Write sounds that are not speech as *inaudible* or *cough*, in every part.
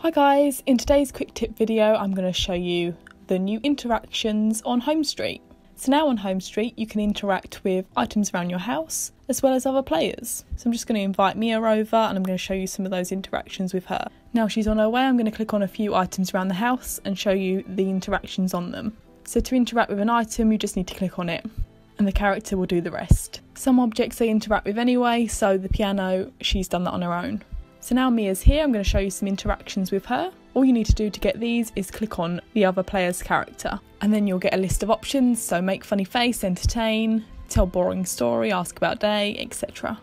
Hi guys, in today's quick tip video I'm going to show you the new interactions on Home Street. So now on Home Street you can interact with items around your house as well as other players. So I'm just going to invite Mia over and I'm going to show you some of those interactions with her. Now she's on her way I'm going to click on a few items around the house and show you the interactions on them. So to interact with an item you just need to click on it and the character will do the rest. Some objects they interact with anyway, so the piano, she's done that on her own. So now Mia's here, I'm going to show you some interactions with her. All you need to do to get these is click on the other player's character, and then you'll get a list of options, so make funny face, entertain, tell boring story, ask about day, etc.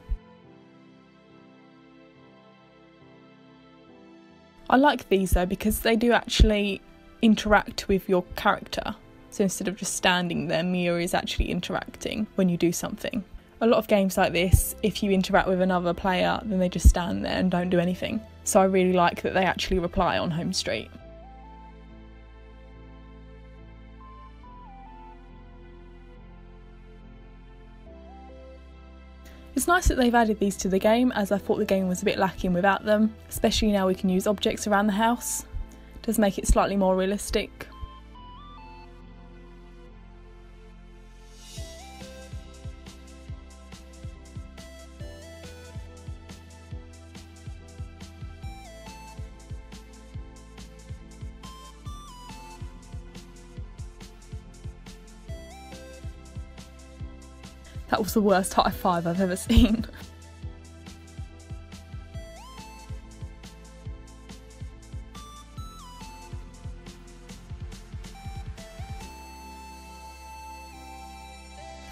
I like these though because they do actually interact with your character. So instead of just standing there, Mia is actually interacting when you do something. A lot of games like this, if you interact with another player, then they just stand there and don't do anything. So I really like that they actually reply on Home Street. It's nice that they've added these to the game as I thought the game was a bit lacking without them, especially now we can use objects around the house. It does make it slightly more realistic. That was the worst high five I've ever seen. *laughs*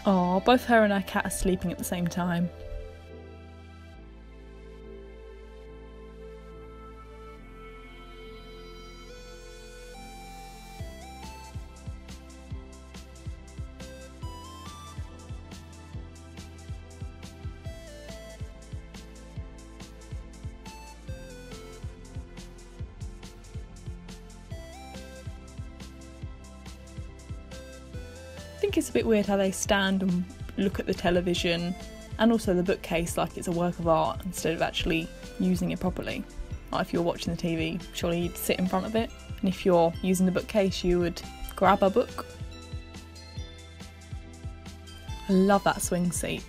Oh, both her and her cat are sleeping at the same time. Think it's a bit weird how they stand and look at the television and also the bookcase like it's a work of art instead of actually using it properly. Like if you're watching the TV, surely you'd sit in front of it, and if you're using the bookcase, you would grab a book. I love that swing seat.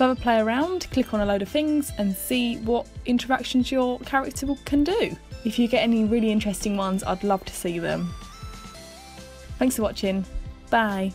Have a play around, click on a load of things and see what interactions your character can do. If you get any really interesting ones, I'd love to see them. Thanks for watching. Bye.